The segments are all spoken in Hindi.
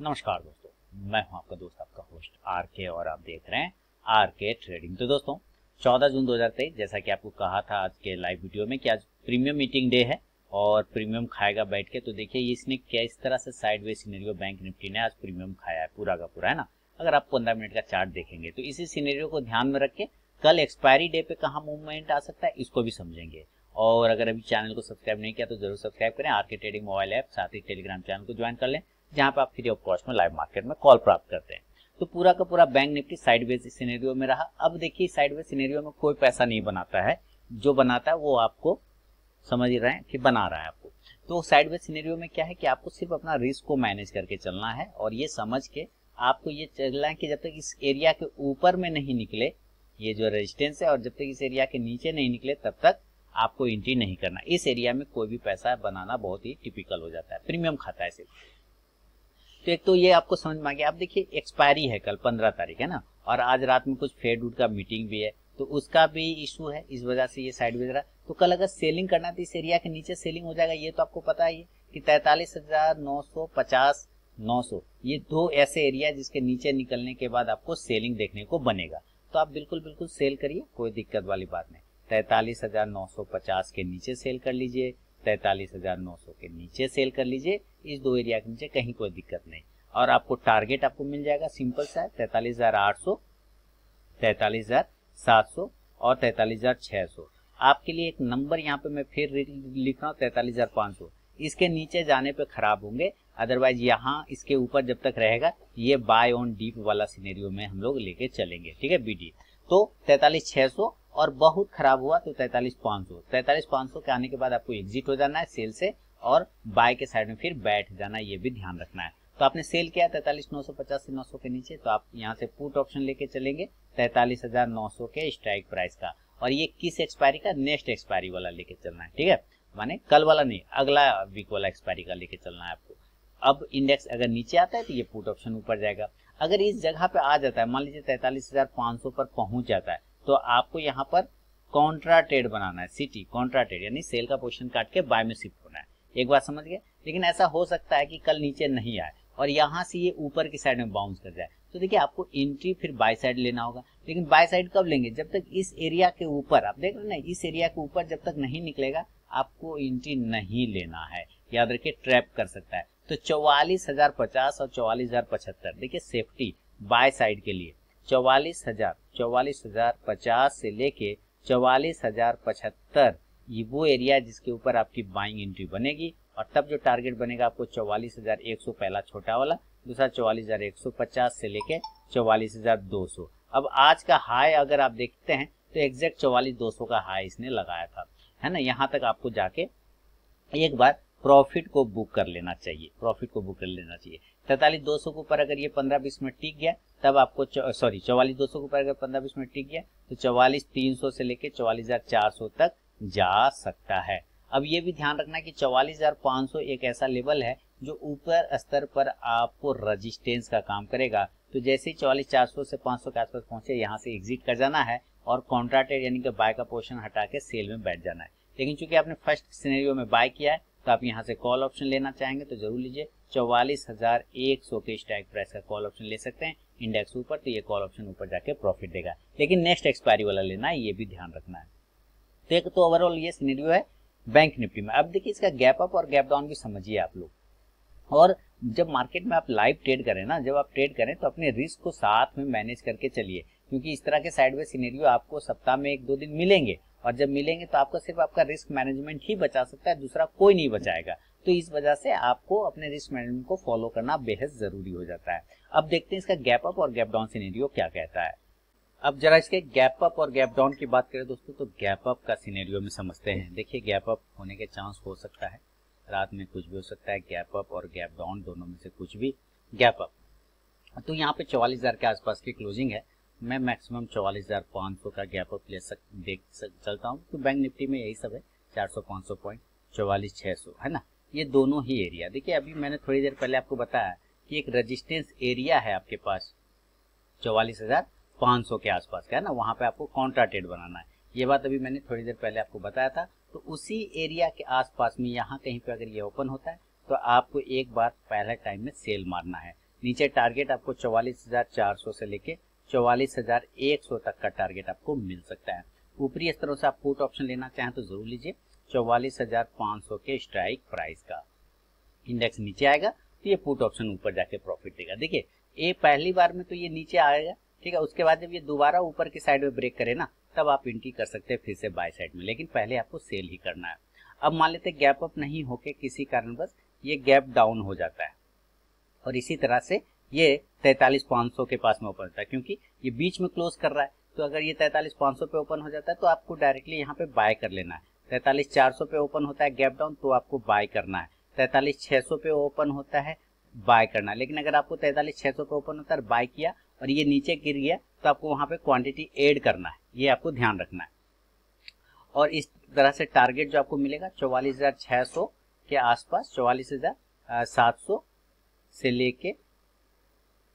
नमस्कार दोस्तों, मैं हूँ आपका दोस्त, आपका होस्ट आर के और आप देख रहे हैं आर के ट्रेडिंग तो दोस्तों 14 जून 2023 जैसा कि आपको कहा था आज के लाइव वीडियो में कि आज प्रीमियम मीटिंग डे है और प्रीमियम खाएगा बैठ के तो देखिए इसने क्या इस तरह से side way scenario bank Nifty ने आज प्रीमियम खाया है पूरा का पूरा, है ना? अगर आप पंद्रह मिनट का चार्ट देखेंगे तो इसी सीनेरियो को ध्यान में रख के कल एक्सपायरी डे पे कहाँ मूवमेंट आ सकता है, इसको भी समझेंगे। और अगर अभी चैनल को सब्सक्राइब नहीं किया तो ज़रूर सब्सक्राइब करें, आर ट्रेडिंग मोबाइल ऐप साथ ही टेलीग्राम चैनल को ज्वाइन कर लें, जहाँ पे आप फ्री ऑफ़ कॉस्ट में लाइव मार्केट में कॉल प्राप्त करते हैं। तो पूरा का पूरा बैंक निफ्टी साइडवेज सिनेरियो में रहा। अब देखिए साइडवेज सिनेरियो में कोई पैसा नहीं बनाता है। जो बनाता है, वो आपको समझ रहे हैं कि बना रहा है आपको। तो साइडवेज सिनेरियो में क्या है कि आपको सिर्फ़ अपना रिस्क को मैनेज करके चलना है और ये समझ के आपको ये चलना है कि जब तक इस एरिया के ऊपर में नहीं निकले, ये जो रेजिस्टेंस है और जब तक इस एरिया के नीचे नहीं निकले, तब तक आपको एंट्री नहीं करना। इस एरिया में कोई भी पैसा बनाना बहुत ही टिपिकल हो जाता है। प्रीमियम खाता है सिर्फ़। तो एक तो ये आपको समझ में आ गया। आप देखिए एक्सपायरी है कल, पंद्रह तारीख, है ना? और आज रात में कुछ फेड उड का मीटिंग भी है तो उसका भी इशू है, इस वजह से ये साइड रहा। तो कल अगर सेलिंग करना तो इस एरिया के नीचे सेलिंग हो जाएगा, ये तो आपको पता ही है कि तैतालीस हज़ार नौ सौ पचास नौ सौ, ये दो ऐसे एरिया जिसके नीचे निकलने के बाद आपको सेलिंग देखने को बनेगा। तो आप बिल्कुल बिल्कुल सेल करिए, कोई दिक्कत वाली बात नहीं। तैतालीस हज़ार नौ सौ पचास के नीचे सेल कर लीजिए तैतालीस हज़ार नौ सौ के नीचे सेल कर लीजिए। इस दो एरिया के नीचे कहीं कोई दिक्कत नहीं। और आपको टारगेट आपको मिल जाएगा सिंपल सा है तैतालीस हज़ार आठ सौ, तैतालीस हज़ार सात सौ और तैतालीस हज़ार छह सौ। आपके लिए एक नंबर यहाँ पे मैं फिर लिख रहा हूँ, तैतालीस हज़ार पाँच सौ। इसके नीचे जाने पे खराब होंगे। अदरवाइज़ यहाँ इसके ऊपर जब तक रहेगा, ये बाय ऑन डीप वाला सिनेरियो में हम लोग लेके चलेंगे। ठीक है बीडी तो तैतालीस छह सौ और बहुत खराब हुआ तो तैतालीस पाँच सौ। तैतालीस पाँच सौ के आने के बाद आपको एग्जिट हो जाना है सेल से और बाय के साइड में फिर बैठ जाना, ये भी ध्यान रखना है। तो आपने सेल किया तैतालीस नौ सौ पचास से नौ सौ के नीचे तो आप यहाँ से पुट ऑप्शन लेके चलेंगे तैतालीस हज़ार नौ सौ के स्ट्राइक प्राइस का। और ये किस एक्सपायरी का? नेक्स्ट एक्सपायरी वाला लेके चलना है, ठीक है? माने कल वाला नहीं, अगला वीक वाला एक्सपायरी का लेके चलना है आपको। अब इंडेक्स अगर नीचे आता है तो ये पुट ऑप्शन ऊपर जाएगा। अगर इस जगह पे आ जाता है, मान लीजिए तैतालीस हज़ार पाँच सौ पर पहुँच जाता है तो आपको यहाँ पर कॉन्ट्रा ट्रेड बनाना है सिटी कॉन्ट्रा ट्रेड यानी सेल का पोजिशन काट के बाय में शिफ्ट होना है। एक बात समझ गए? लेकिन ऐसा हो सकता है कि कल नीचे नहीं आए और यहाँ से ये ऊपर की साइड में बाउंस कर जाए। तो देखिए, आपको एंट्री फिर बाय साइड लेना होगा। लेकिन बाय साइड कब लेंगे? जब तक इस एरिया के ऊपर, आप देख रहे ना, इस एरिया के ऊपर जब तक नहीं निकलेगा, आपको एंट्री नहीं लेना है। याद रखिए ट्रैप कर सकता है। तो चौवालीस हज़ार पचास और चौवालीस हज़ार पचहत्तर, देखिए सेफ्टी बाय साइड के लिए। चौवालीस हज़ार चौवालीस हज़ार पचास से लेके चौवालीस हज़ार पचहत्तर, ये वो एरिया जिसके ऊपर आपकी बाइंग एंट्री बनेगी। और तब जो टारगेट बनेगा आपको चौवालीस हज़ार एक सौ पहला छोटा वाला, दूसरा चौवालीस हज़ार एक सौ पचास से लेके चौवालीस हज़ार दो सौ। अब आज का हाई अगर आप देखते हैं तो एग्जैक्ट चौवालीस दो सौ का हाई इसने लगाया था। है ना? यहाँ तक आपको जाके एक बार प्रॉफिट को बुक कर लेना चाहिए। प्रॉफिट को बुक कर लेना चाहिए। तैतालीस दो सौ के ऊपर अगर ये पंद्रह बीस मिनट टिक गया तब आपको सॉरी चौवालीस दो सौ के ऊपर अगर पंद्रह बीस मिनट टिक गया तो चौवालीस तीन सौ से लेके चौवालीस हज़ार चार सौ तक जा सकता है। अब ये भी ध्यान रखना कि चौवालीस हज़ार पाँच सौ एक ऐसा लेवल है जो ऊपर स्तर पर आपको रजिस्टेंस का काम करेगा। तो जैसे ही चौवालीस चार सौ से पाँच सौ के आसपास पहुँचे, यहाँ से एग्जिट कर जाना है और कॉन्ट्राक्टेड यानी कि बाय का पोर्शन हटा के सेल में बैठ जाना है। लेकिन चूँकि आपने फ़र्स्ट सिनेरियो में बाय किया है तो आप यहाँ से कॉल ऑप्शन लेना चाहेंगे तो ज़रूर लीजिए। चौवालीस हज़ार एक सौ के स्ट्राइक प्राइस का कॉल ऑप्शन ले सकते हैं। इंडेक्स ऊपर तो ये कॉल ऑप्शन ऊपर जाके प्रॉफिट देगा। लेकिन नेक्स्ट एक्सपायरी वाला लेना है, ये भी ध्यान रखना है। तो एक तो ओवरऑल ये सिनेरियो है बैंक निफ्टी में। अब देखिए, इसका गैप अप और गैप डाउन भी समझिए आप लोग। और जब मार्केट में आप लाइव ट्रेड करें ना, जब आप ट्रेड करें तो अपने रिस्क को साथ में मैनेज करके चलिए। क्योंकि इस तरह के साइडवेज सिनेरियो आपको सप्ताह में एक दो दिन मिलेंगे। और जब मिलेंगे तो आपका सिर्फ़ आपका रिस्क मैनेजमेंट ही बचा सकता है, दूसरा कोई नहीं बचाएगा। तो इस वजह से आपको अपने रिस्क मैनेजमेंट को फॉलो करना बेहद ज़रूरी हो जाता है। अब देखते हैं इसका गैप अप और गैप डाउन सीनेरियो क्या कहता है। अब जरा इसके गैप अप और गैप डाउन की बात करें दोस्तों तो गैप अप का सीनेरियो में समझते हैं। देखिए गैप अप होने के चांस हो सकता है। रात में कुछ भी हो सकता है गैप अप और गैप डाउन दोनों में से कुछ भी गैप अप तो यहाँ पे चौवालीस हज़ार के आसपास की क्लोजिंग है। मैं मैक्सिमम चौवालीस हज़ार सौ का गैप अप ले सक, देख सक, चलता हूँ। तो बैंक निफ्टी में यही सब है, चार सौ सौ पॉइंट, चौवालीस छः सौ, है ना? ये दोनों ही एरिया देखिए, अभी मैंने थोड़ी देर पहले आपको बताया कि एक रजिस्टेंस एरिया है आपके पास। चौवालीस हज़ार पाँच सौ के आसपास का है ना, वहाँ पे आपको कॉन्ट्राटेड बनाना है। ये बात अभी मैंने थोड़ी देर पहले आपको बताया था तो उसी एरिया के आसपास में यहाँ कहीं पे अगर ये ओपन होता है तो आपको एक बार पहले टाइम में सेल मारना है। नीचे टारगेट आपको चौवालीस हज़ार चार सौ से लेके चौवालीस हज़ार एक सौ तक का टारगेट आपको मिल सकता है। ऊपरी स्तरों से आप पुट ऑप्शन लेना चाहें तो ज़रूर लीजिए, चौवालीस हज़ार सौ के स्ट्राइक प्राइस का। इंडेक्स नीचे आएगा तो ये पुट ऑप्शन ऊपर जाके प्रॉफिट देगा। देखिए, ये पहली बार में तो ये नीचे आएगा, ठीक है? उसके बाद जब ये दोबारा ऊपर की साइड में ब्रेक करे ना, तब आप एंट्री कर सकते हैं फिर से बाय साइड में। लेकिन पहले आपको सेल ही करना है। अब मान लेते गैप अप नहीं होके किसी कारणवश ये गैप डाउन हो जाता है। और इसी तरह से ये तैतालीस पाँच सौ के पास में ओपन होता है, क्योंकि ये बीच में क्लोज कर रहा है। तो अगर ये तैतालीस पाँच सौ पे ओपन हो जाता है तो आपको डायरेक्टली यहाँ पे बाय कर लेना है। तैतालीस चार सौ पे ओपन होता है गैप डाउन तो आपको बाय करना है। तैतालीस छः सौ पे ओपन होता है, बाय करना। लेकिन अगर आपको तैतालीस छः सौ पे ओपन होता है बाय किया और ये नीचे गिर गया तो आपको वहाँ पे क्वांटिटी ऐड करना है। ये आपको ध्यान रखना है। और इस तरह से टारगेट जो आपको मिलेगा, चौवालीस हज़ार छह सौ के आसपास, चौवालीस हज़ार सात सौ से लेके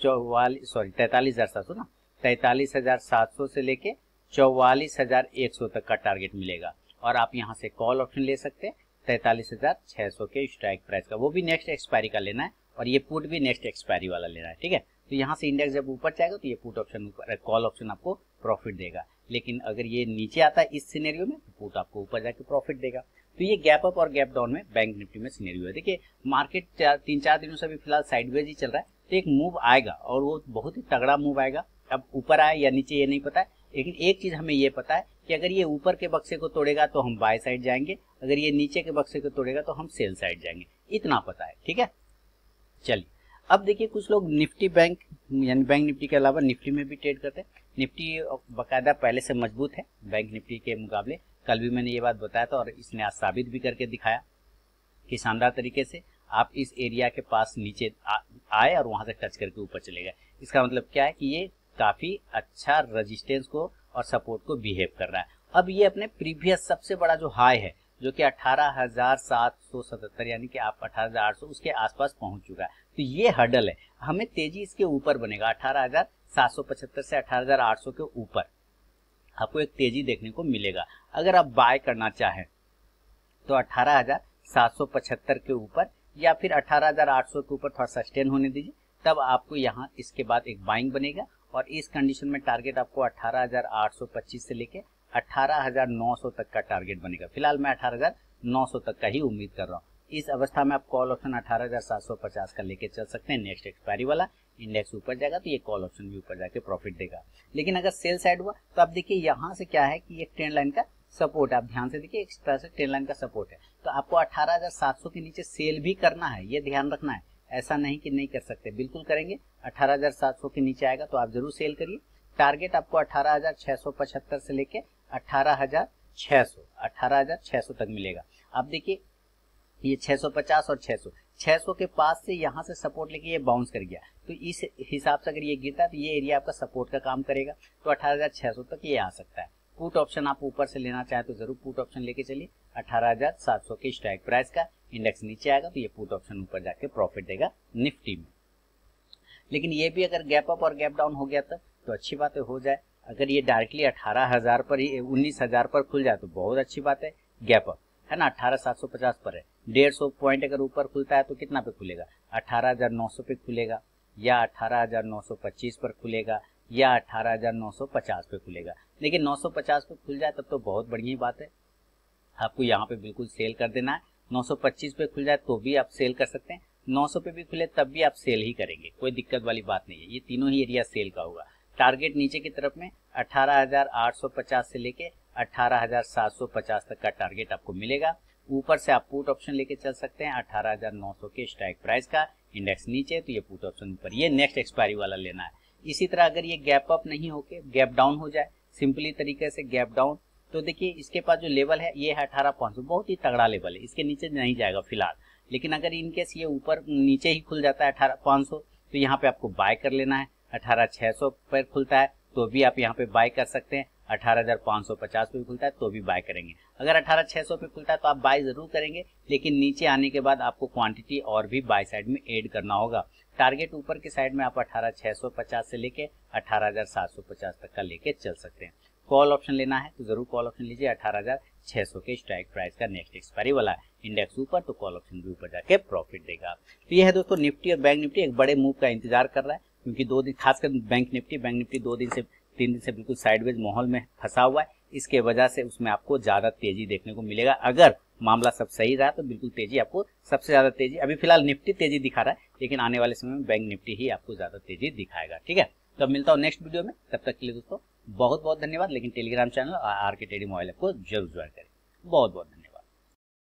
चौवालीस सॉरी तैतालीस हज़ार सात सौ ना, तैतालीस हज़ार सात सौ से लेके चौवालीस हज़ार एक सौ तक का टारगेट मिलेगा। और आप यहाँ से कॉल ऑप्शन ले सकते हैं। तैतालीस हज़ार छह सौ के स्ट्राइक प्राइस का। वो भी नेक्स्ट एक्सपायरी का लेना है और ये पुट भी नेक्स्ट एक्सपायरी वाला लेना है, ठीक है? तो यहाँ से इंडेक्स जब ऊपर जाएगा तो ये पुट ऑप्शन कॉल ऑप्शन आपको प्रॉफिट देगा। लेकिन अगर ये नीचे आता है इस सिनेरियो में तो पुट आपको ऊपर जाके प्रॉफिट देगा। तो ये गैप अप और गैप डाउन में बैंक निफ्टी में सिनेरियो है। देखिए मार्केट चार, तीन, चार दिनों से अभी फ़िलहाल साइडवेज ही चल रहा है। तो एक मूव आएगा और वो बहुत ही तगड़ा मूव आएगा। अब ऊपर आए या नीचे ये नहीं पता है। लेकिन एक चीज़ हमें ये पता है कि अगर ये ऊपर के बक्से को तोड़ेगा तो हम बाय साइड जाएँगे अगर ये नीचे के बक्से को तोड़ेगा तो हम सेल साइड जाएँगे। इतना पता है, ठीक है? चलिए, अब देखिए कुछ लोग निफ्टी बैंक, यानी बैंक निफ्टी के अलावा निफ्टी में भी ट्रेड करते हैं। निफ्टी बाकायदा पहले से मज़बूत है, बैंक निफ्टी के मुकाबले। कल भी मैंने ये बात बताया था और इसने आज साबित भी करके दिखाया कि शानदार तरीके से आप इस एरिया के पास नीचे आए और वहाँ से टच करके ऊपर चले गए। इसका मतलब क्या है कि ये काफ़ी अच्छा रजिस्टेंस को और सपोर्ट को बिहेव कर रहा है। अब ये अपने प्रीवियस सबसे बड़ा जो हाई है जो कि अठारह हज़ार सात सौ सतहत्तर, यानी कि आप अठारह हज़ार आठ सौ उसके आसपास पहुँच चुका है। तो ये हडल है। हमें तेज़ी इसके ऊपर बनेगा, अठारह हज़ार सात सौ पचहत्तर से अठारह हज़ार आठ सौ के ऊपर। आपको एक तेज़ी देखने को मिलेगा। अगर आप बाय करना चाहें तो अठारह हज़ार सात सौ पचहत्तर के ऊपर या फिर अठारह हज़ार आठ सौ के ऊपर थोड़ा सस्टेन होने दीजिए, तब आपको यहाँ इसके बाद एक बाइंग बनेगा और इस कंडीशन में टारगेट आपको अठारह हज़ार आठ सौ पच्चीस से लेके अठारह हज़ार नौ सौ तक का टारगेट बनेगा। फ़िलहाल मैं अठारह हज़ार नौ सौ तक का ही उम्मीद कर रहा हूँ। इस अवस्था में आप कॉल ऑप्शन अठारह हज़ार सात सौ पचास का लेके चल सकते हैं। नेक्स्ट एक्सपायरी वाला इंडेक्स ऊपर जाएगा तो ये कॉल ऑप्शन भी ऊपर जाके प्रॉफिट देगा। लेकिन अगर सेल साइड हुआ तो आप देखिए यहाँ से क्या है कि एक ट्रेंड लाइन का सपोर्ट आप ध्यान से देखिए, एक तरह से ट्रेंड लाइन का सपोर्ट है। तो आपको अठारह हज़ार सात सौ के नीचे सेल भी करना है, ये ध्यान रखना है। ऐसा नहीं कि नहीं कर सकते। बिल्कुल करेंगे। अठारह हज़ार सात सौ के नीचे आएगा तो आप ज़रूर सेल करिए। टारगेट आपको अठारह हज़ार छह सौ पचहत्तर से लेके अठारह हज़ार तक मिलेगा। अब देखिए ये 650 और 600 600 के पास से यहाँ से सपोर्ट लेके ये बाउंस कर गया। तो इस हिसाब से अगर ये गिरता तो ये एरिया आपका सपोर्ट का काम करेगा। तो 18,600 तक ये आ सकता है। पुट ऑप्शन आप ऊपर से लेना चाहे तो ज़रूर पुट ऑप्शन लेके चलिए। 18,700 के स्ट्राइक प्राइस का इंडेक्स नीचे आएगा तो ये पुट ऑप्शन ऊपर जाके प्रॉफिट देगा निफ्टी में। लेकिन ये भी अगर गैप अप और गैप डाउन हो गया तब तो अच्छी बात हो जाए। अगर ये डायरेक्टली अठारह हज़ार पर ही उन्नीस हज़ार पर खुल जाए तो बहुत अच्छी बात है। गैप अप है ना? अठारह सात सौ पचास पर है। डेढ़ सौ पॉइंट अगर ऊपर खुलता है तो कितना पे खुलेगा? अठारह हज़ार नौ सौ पे खुलेगा, या अठारह हज़ार नौ सौ पच्चीस पर खुलेगा, या अठारह हज़ार नौ सौ पचास पे खुलेगा। लेकिन नौ सौ पचास पे खुल जाए तब तो बहुत बढ़िया बात है। आपको यहाँ पे बिल्कुल सेल कर देना है। नौ सौ पच्चीस पे खुल जाए तो भी आप सेल कर सकते हैं। नौ सौ पे भी खुले तब भी आप सेल ही करेंगे। कोई दिक्कत वाली बात नहीं है। ये तीनों ही एरिया सेल का होगा। टारगेट नीचे की तरफ़ में अठारह हज़ार आठ सौ पचास से लेके अठारह हज़ार सात सौ पचास तक का टारगेट आपको मिलेगा। ऊपर से आप पुट ऑप्शन लेके चल सकते हैं, अठारह हज़ार नौ सौ के स्ट्राइक प्राइस का इंडेक्स नीचे तो ये पुट ऑप्शन ऊपर ये नेक्स्ट एक्सपायरी वाला लेना है। इसी तरह अगर ये गैप अप नहीं होके गैप डाउन हो जाए सिंपली तरीके से गैप डाउन तो देखिए इसके पास जो लेवल है, ये है अठारह पाँच बहुत ही तगड़ा लेवल है, इसके नीचे नहीं जाएगा फ़िलहाल। लेकिन अगर इनकेस ये ऊपर नीचे ही खुल जाता है अठारह पाँच सौ तो यहाँ पे आपको बाय कर लेना है। अठारह पर खुलता है तो भी आप यहाँ पे बाय कर सकते हैं। अठारह हज़ार पाँच सौ पचास पे भी खुलता है तो भी बाय करेंगे। अगर अठारह छह सौ पे खुलता है तो आप बाय ज़रूर करेंगे, लेकिन नीचे आने के बाद आपको क्वांटिटी और भी बाय साइड में ऐड करना होगा। टारगेट ऊपर के साइड में आप अठारह छह सौ पचास से लेके अठारह हज़ार सात सौ पचास तक का लेके चल सकते हैं। कॉल ऑप्शन लेना है तो ज़रूर कॉल ऑप्शन लीजिए। अठारह हज़ार छह सौ के स्ट्राइक प्राइस का नेक्स्ट एक्सपायरी वाला इंडेक्स ऊपर तो कॉल ऑप्शन भी ऊपर जाके प्रॉफिट देगा। तो ये है दोस्तों निफ्टी और बैंक निफ्टी, एक बड़े मूव का इंतज़ार कर रहा है। क्योंकि दो दिन, खासकर बैंक निफ्टी बैंक निफ्टी दो दिन से, तीन दिन से बिल्कुल साइडवेज माहौल में फंसा हुआ है। इसके वजह से उसमें आपको ज़्यादा तेज़ी देखने को मिलेगा। अगर मामला सब सही रहा तो बिल्कुल तेज़ी आपको, सबसे ज़्यादा तेज़ी, अभी फ़िलहाल निफ्टी तेज़ी दिखा रहा है, लेकिन आने वाले समय में बैंक निफ्टी ही आपको ज़्यादा तेज़ी दिखाएगा। ठीक है? तो मिलता हूँ नेक्स्ट वीडियो में। तब तक के लिए दोस्तों बहुत बहुत धन्यवाद। लेकिन टेलीग्राम चैनल आर के टेडी मोबाइल ऐप को ज़रूर ज्वाइन करें। बहुत बहुत